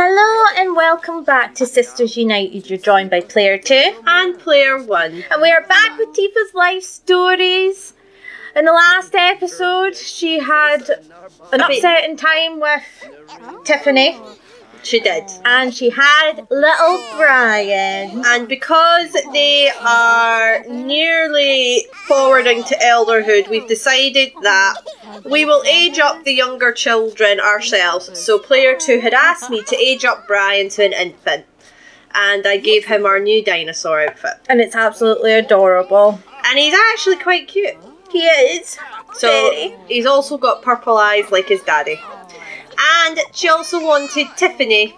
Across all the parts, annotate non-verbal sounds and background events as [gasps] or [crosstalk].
Hello and welcome back to Sisters United. You're joined by Player 2. And player one. And we are back with Tifa's life stories. In the last episode, she had an upsetting time with Tiffany. She did. And she had little Brian. And because they are nearly forwarding to elderhood, we've decided that we will age up the younger children ourselves. So player two had asked me to age up Brian to an infant. And I gave him our new dinosaur outfit. And it's absolutely adorable. And he's actually quite cute. He is. So Very. he's also got purple eyes like his daddy. And she also wanted Tiffany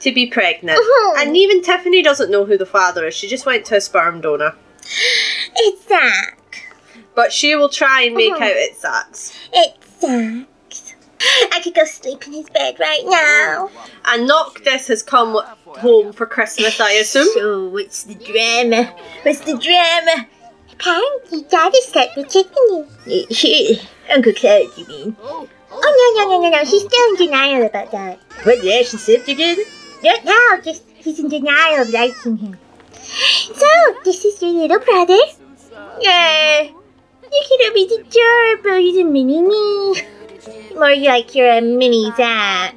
to be pregnant. Mhm. And even Tiffany doesn't know who the father is. She just went to a sperm donor. [gasps] It's Zack. But she will try and make Mhm. out it sucks. It's Zack. I could go sleep in his bed right now. And Noctis has come home for Christmas, I assume. So, what's the drama? What's the drama? Apparently, Dad is stuck with Tiffany. [laughs] Uncle Cloud, you mean? Oh, no, no, no, no, no. She's still in denial about that. What, yeah, actually slept again? No, no, just he's in denial of liking him. So, this is your little brother? Yeah. Look at him, he's adorable. He's a mini me. More like you're a mini Zack.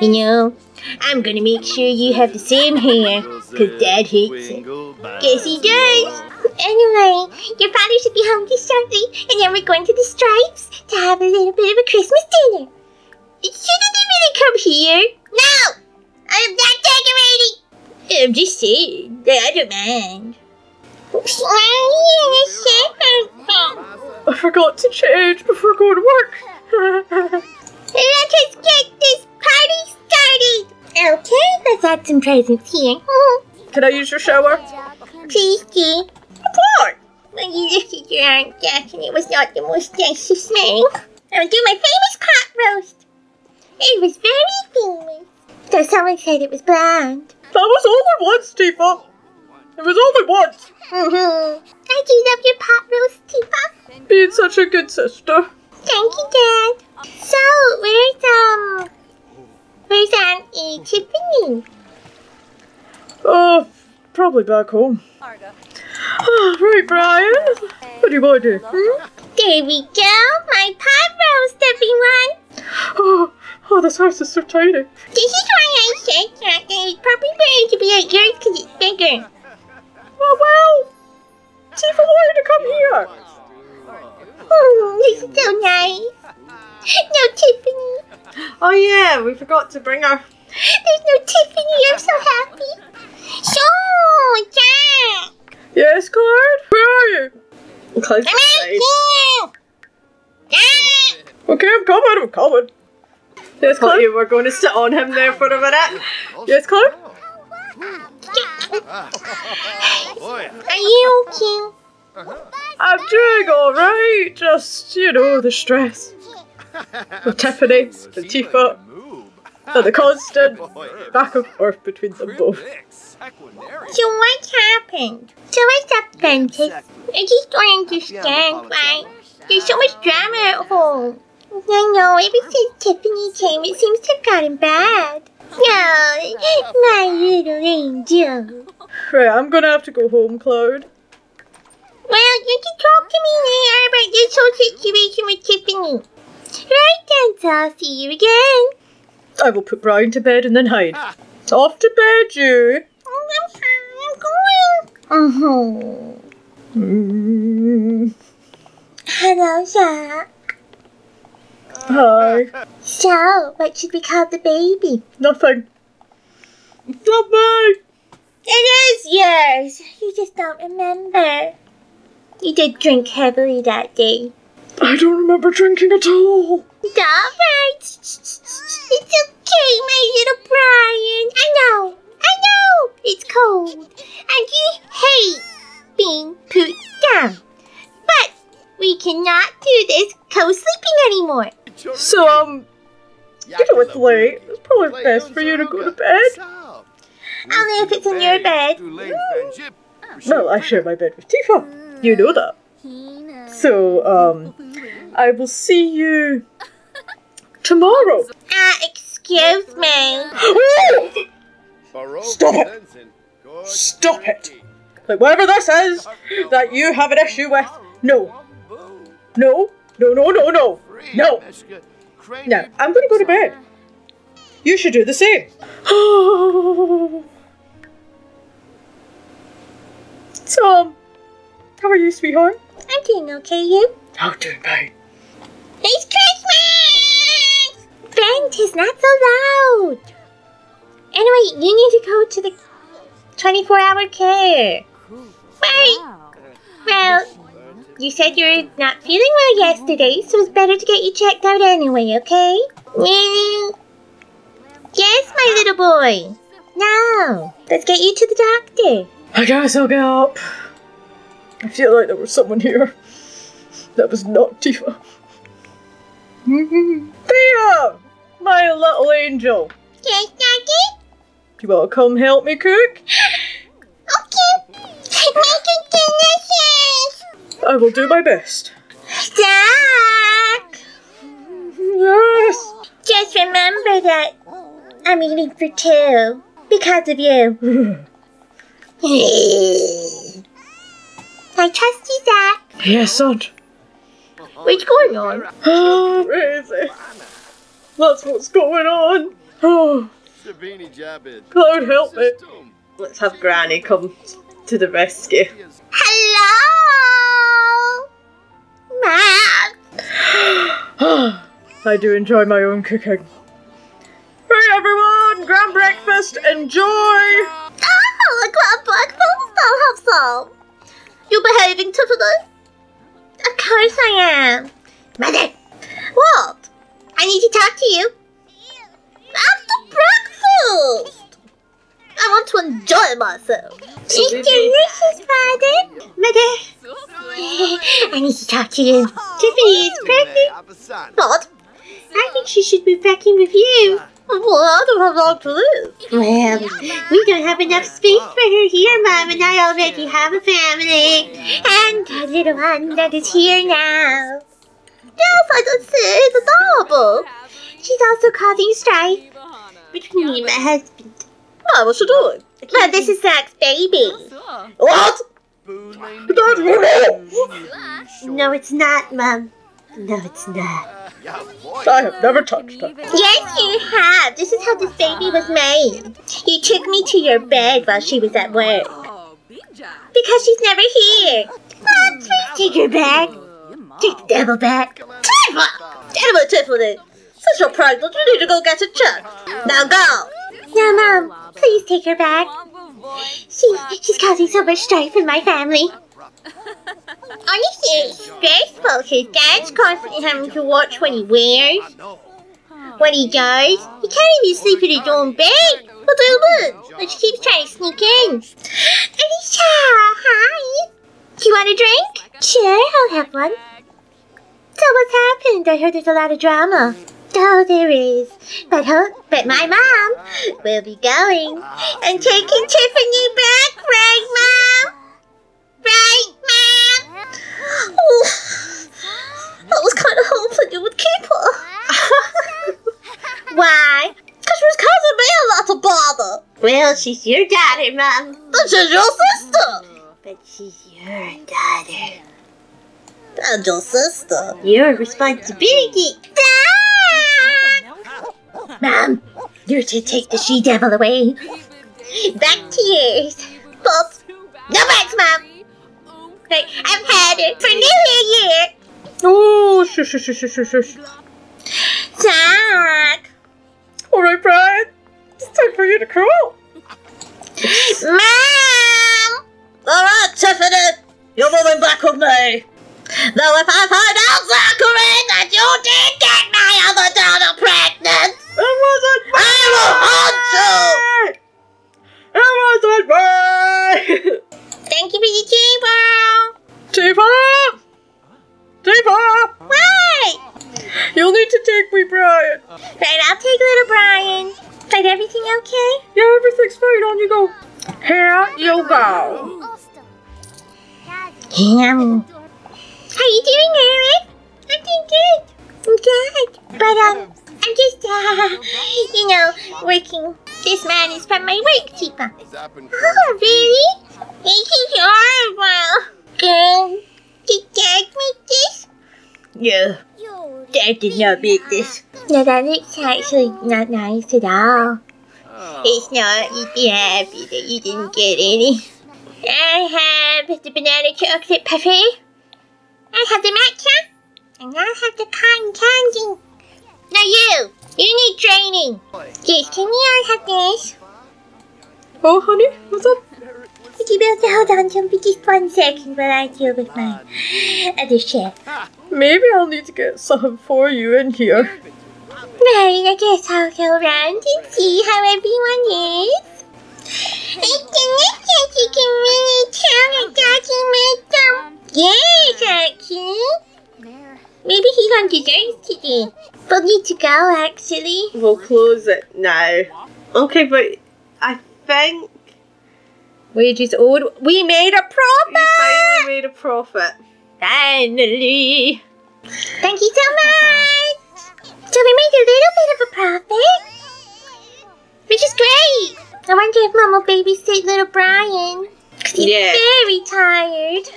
You know, I'm gonna make sure you have the same hair, cause Dad hates it. Guess he does. Anyway, your father should be home just shortly, and then we're going to the Stripes to have a little bit of a Christmas dinner. Shouldn't he really come here? No! I'm not decorating! I'm just saying, I don't mind. I forgot to change before going to work. [laughs] Let us get this party started! Okay, let's add some presents here. Can I use your shower? Please do. Why? When you lifted your arm, Jack, and it was not the most delicious smell. I'll do my famous pot roast. It was very famous. So someone said it was bland. That was only once, Tifa. It was only once. Mm-hmm. I do love your pot roast, Tifa. Being such a good sister. Thank you, Dad. So, where's, um, where's Auntie Tiffany? Oh, probably back home. Right, Brian. What do you want to do? Hmm? There we go, my pot roast, everyone. Oh, [sighs] oh, this house is so tiny. This is why I said that it's probably better to be like yours because it's bigger. Oh, well. Tifa wanted to come here. Oh, this is so nice. No Tiffany. Oh, yeah, we forgot to bring our... There's no Tiffany. I'm so happy. So, Jack. Yes, Clyde? Where are you? Clyde's I'm out here. Jack. Okay, I'm coming, I'm coming. Yes, Clyde? You were going to sit on him there for a minute. Yes, Clyde? [laughs] Are you okay? I'm doing alright, just, you know, the stress. With Tiffany, the Tifa, and the constant [laughs] back and forth between them both. So what happened? So what's up, Princess? I just don't understand why there's so much drama at home. I know, ever since Tiffany came, it seems to have gotten bad. No, my little angel. Right, I'm gonna have to go home, Cloud. Well, you can talk to me later about this whole situation with Tiffany. Right then, so I'll see you again. I will put Brian to bed and then hide. Off to bed, you. I'm sorry, I'm going. Mm-hmm. Mm. Hello, Jack. Hi. So, what should we call the baby? Nothing. It's not mine. It is yours. You just don't remember. You did drink heavily that day. I don't remember drinking at all. It's alright. Know it's late. It's probably best for you to go to bed. Only if it's in your bed. Well, I share my bed with Tifa. You know that. So, um, I will see you tomorrow. Uh, excuse Excuse me. [gasps] Stop it! Stop it! Like whatever this is that you have an issue with, no. No, no, no, no, no. No. No, I'm gonna go to bed. You should do the same. [gasps] Tom, how are you, sweetheart? I'm doing okay, you? I'm doing fine. It's Christmas! Brent is not so loud. Anyway, you need to go to the 24 hour care. Right. Well, you said you're not feeling well yesterday, so it's better to get you checked out anyway, okay? Yes, my little boy. Now, let's get you to the doctor. I guess I'll get up. I feel like there was someone here. That was not Tifa. Thea! My little angel. Yes, Daddy? You wanna come help me cook? Okay. I will do my best. Jack! Yes! Just remember that I'm eating for two because of you. [laughs] I trust you, Zack. Yes, son. What's going on? [gasps] Crazy. That's what's going on. [sighs] Oh, God help me. Let's have Granny come to the rescue. Hello, Matt. [gasps] I do enjoy my own cooking. Hey everyone, grand breakfast, enjoy! Oh, a grand breakfast. I'll have some. You behaving today? Of course I am. Mother. What? I need to talk to you. After breakfast. I want to enjoy myself. It's delicious, Father. Mother. I need to talk to you. Tiffany is pregnant. What? I think she should move back in with you. Well, I don't have long to live. Well, we don't have enough space for her here, Mom, and I already have a family. And a little one that is here now. Yes, I can see it's adorable. She's also causing strife between me and my husband. Mom, what's she doing? Well, this is Zack's baby. What? That's No, it's not, Mom. No, it's not. I have never touched her. Yes, you have. This is how this baby was made. You took me to your bed while she was at work. Because she's never here. Mom, please take her back. Take the devil back. Tifa! Anyway, Tiffany, since you're pregnant, you need to go get it checked. Now go! No, Mom, please take her back. She, she's causing so much strife in my family. Honestly, it's stressful. His dad's constantly having to watch what he wears, what he does. He can't even sleep in his own bed. What do you mean? But she keeps trying to sneak in. Alicia, hi. Do you want a drink? Sure, I'll have one. So what's happened? I heard there's a lot of drama. Oh, there is. But huh, but my mom will be going and taking Tiffany back, right, Mom? Right, Mom? [gasps] Oh, I was kind of hoping you would keep her. [laughs] Why? Because she was causing me a lot of bother. Well, she's your daughter, Mom. And she's your sister. But she's your daughter. And your sister. Your responsibility. [laughs] Mom, you're to take the she-devil away. Back to yours. But No thanks, Mom. Hey, I've had it for nearly a year. Oh, shush, shush, shush, shush, shush. Zack. All right, Brian. It's time for you to crawl. Mom. Alright, Tiffany, you're moving back with me. Though if I find out, Zachary, that you did get my But, um, I'm just, uh, [laughs] you know, working. This man is from my work, Chica. Oh, really? This is horrible. Girl, did Dad make this? Yeah, Dad did not make this. No, that looks actually not nice at all. It's not. You'd be happy that you didn't get any. I have the banana chocolate parfait. I have the matcha. And I have the cotton candy. You, need training. Yes, can we all have this? Oh, honey, what's up? Would you be able to hold on to him for just one second while I deal with my other chef? Maybe I'll need to get some for you in here. Right, I guess I'll go around and see how everyone is. It's delicious. You can really tell that Daddy made them. Yes, actually. Maybe he's on desserts today. We'll need to go, actually. We'll close it now. Okay, but I think Wages owed. We made a profit! we finally made a profit. Finally! Thank you so much. So we made a little bit of a profit, which is great. I wonder if Mom will babysit little Brian. 'Cause he's Yeah. very tired.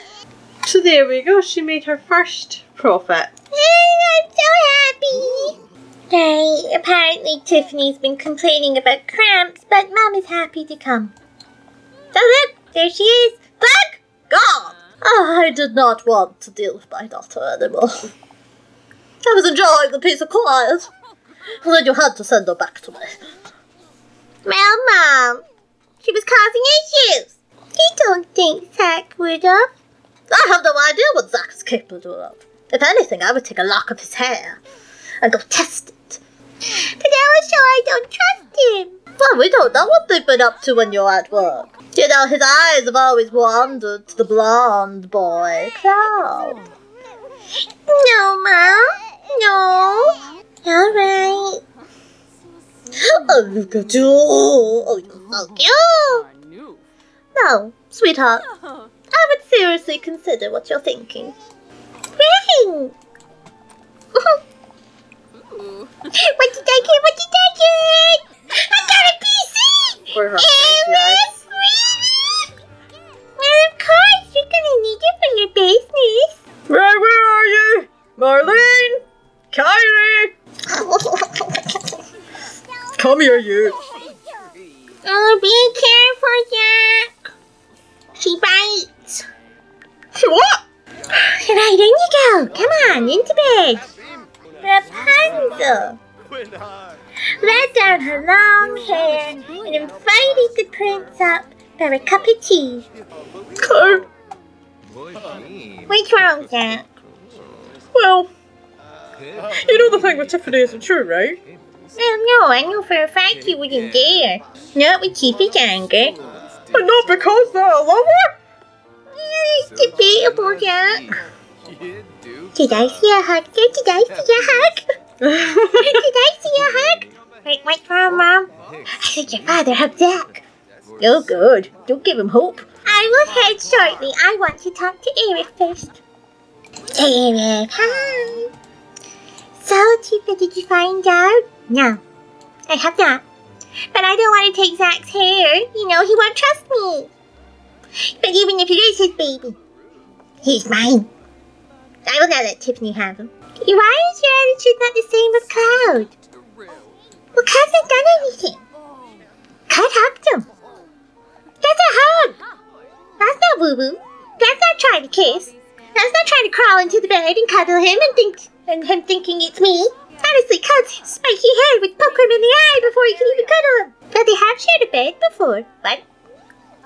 So there we go. She made her first profit. I'm so happy. Right, apparently Tiffany's been complaining about cramps, but Mom is happy to come. So look, there she is. Bug! God! I did not want to deal with my daughter anymore. I was enjoying the peace and quiet. And then you had to send her back to me. Well, Mom, she was causing issues. You don't think Zack would have? I have no idea what Zack is capable of. If anything, I would take a lock of his hair and go test it. But I was sure I don't trust him. Well, we don't know what they've been up to when you're at work. You know, his eyes have always wandered to the blonde boy, Cloud. No, Mom. No. All right. [gasps] Oh, look at you. Oh, you're so cute. No, sweetheart. I would seriously consider what you're thinking. Right. what did I get? What did I get? I got a PC. For her business. was. Well, of course, you're gonna need it for your business. Right, where are you? Marlene? Kyrie? [laughs] Come here, you. Oh, be you go. Come on, into bed. Rapunzel. Let down her long hair and invited the prince up for a cup of tea. Okay. What's wrong, Jack? Well, you know the thing with Tiffany isn't true, right? Well, no, I know for a fact you wouldn't dare. Not with Chiefy's anger. But not because that I love her. It's debatable, Jack. Did I see a hug? Did I see a hug? [laughs] Did I see a hug? Wait, wait for him, Mom. I think your father hugged Zack. Oh, good. Don't give him hope. I will head shortly. I want to talk to Aerith first. Aerith, hi. So, Tifa, did you find out? No, I have not. But I don't want to take Zack's hair. You know, he won't trust me. But even if it is his baby, he's mine. I will not let Tiffany have him. Why is your attitude not the same with Cloud? Well, Cloud hasn't done anything. Cloud hugged him. That's a hug. That's not woo. That's not trying to kiss. That's not trying to crawl into the bed and cuddle him and think and him thinking it's me. Honestly, Cloud's spiky hair would poke him in the eye before he could even cuddle him. But they have shared a bed before. What?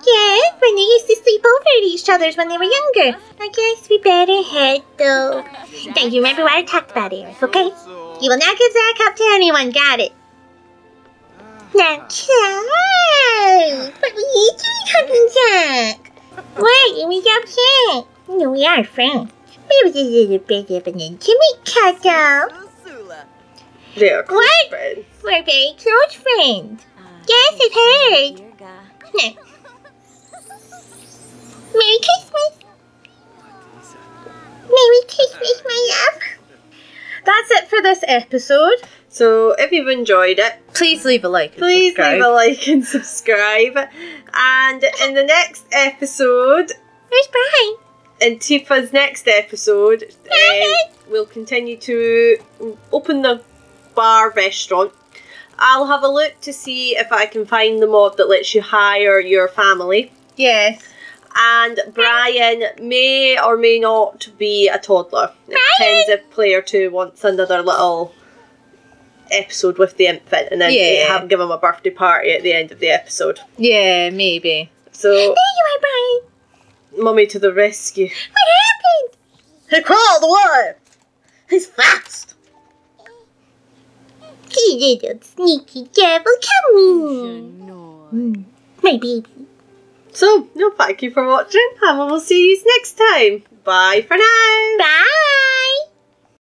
Yeah, when they used to sleep over at each other's when they were younger. I guess we better head though. Now you remember what I talked about, Aerith, okay? You will not give Zack up to anyone, got it? Now, Cloud! But we need to be hugging Zack! Why are we upset? No, we are friends. But it was a bit of an intimate cuddle. They are close What? friends. We're very close friends. Yes, I've heard. No. Merry Christmas. Merry Christmas, my love. That's it for this episode. So if you've enjoyed it, Please leave a like. and please subscribe. leave a like and subscribe. And in the next episode, Where's Brian? in Tifa's next episode, uh, we'll continue to open the bar restaurant. I'll have a look to see if I can find the mod that lets you hire your family. Yes. And Brian may or may not be a toddler. It depends if player two wants another little episode with the infant and then Yeah. have give him a birthday party at the end of the episode. Yeah, maybe. So, There you are, Brian. mummy to the rescue. What happened? He crawled away. He's fast. You little sneaky devil, come here. Mm, my baby. So, no, thank you for watching and we will see you next time. Bye for now. Bye.